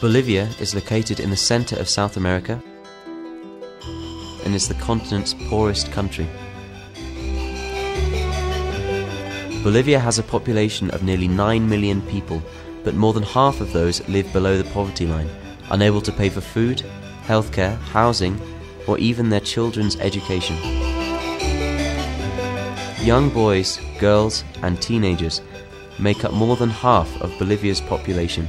Bolivia is located in the center of South America and is the continent's poorest country. Bolivia has a population of nearly 9 million people, but more than half of those live below the poverty line, unable to pay for food, healthcare, housing, or even their children's education. Young boys, girls, and teenagers make up more than half of Bolivia's population.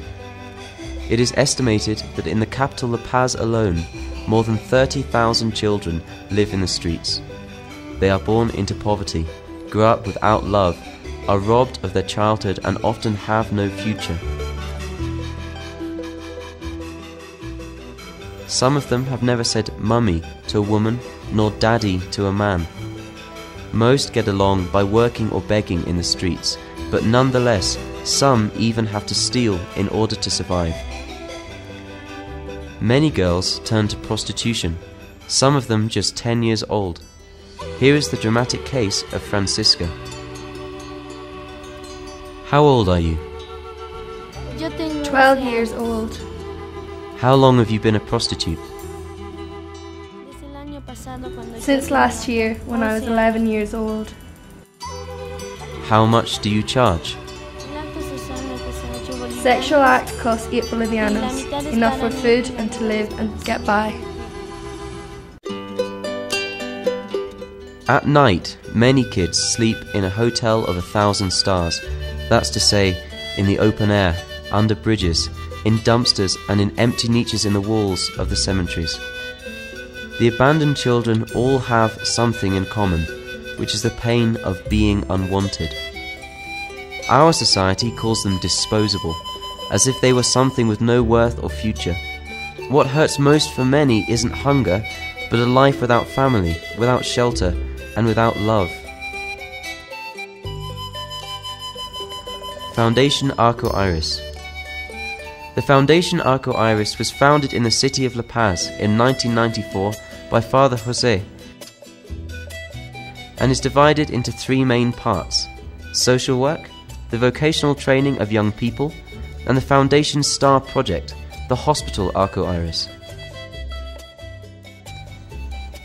It is estimated that in the capital La Paz alone, more than 30,000 children live in the streets. They are born into poverty, grow up without love, are robbed of their childhood, and often have no future. Some of them have never said mummy to a woman nor daddy to a man. Most get along by working or begging in the streets, but nonetheless, some even have to steal in order to survive. Many girls turn to prostitution, some of them just 10 years old. Here is the dramatic case of Francisca. How old are you? 12 years old. How long have you been a prostitute? Desde el año pasado cuando yo Since last year, when I was 11 11 years old. How much do you charge? Sexual act costs 8 bolivianos, enough for food and to live and get by. At night, many kids sleep in a hotel of a thousand stars. That's to say, in the open air, under bridges, in dumpsters, and in empty niches in the walls of the cemeteries. The abandoned children all have something in common, which is the pain of being unwanted. Our society calls them disposable, as if they were something with no worth or future. What hurts most for many isn't hunger, but a life without family, without shelter, and without love. Foundation Arco Iris The Foundation Arco Iris was founded in the city of La Paz in 1994 by Father Jose and is divided into three main parts social work, the vocational training of young people, and the Foundation's star project, the Hospital Arco Iris.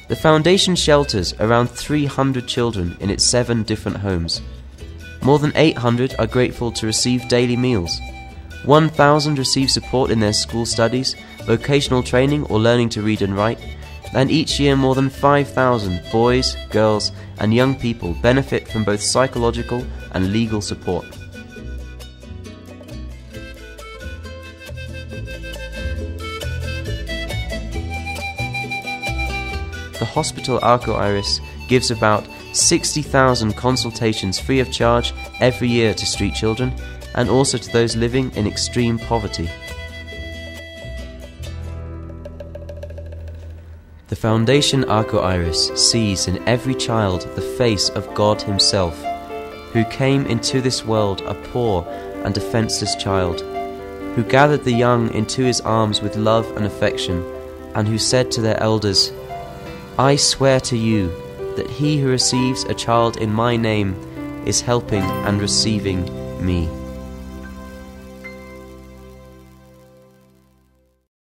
The Foundation shelters around 300 children in its seven different homes. More than 800 are grateful to receive daily meals. 1,000 receive support in their school studies, vocational training, or learning to read and write. And each year, more than 5,000 boys, girls, and young people benefit from both psychological and legal support. The Hospital Arco Iris gives about 60,000 consultations free of charge every year to street children and also to those living in extreme poverty. The Foundation Arco Iris sees in every child the face of God Himself, who came into this world a poor and defenseless child, who gathered the young into His arms with love and affection, and who said to their elders, I swear to you that he who receives a child in my name is helping and receiving me.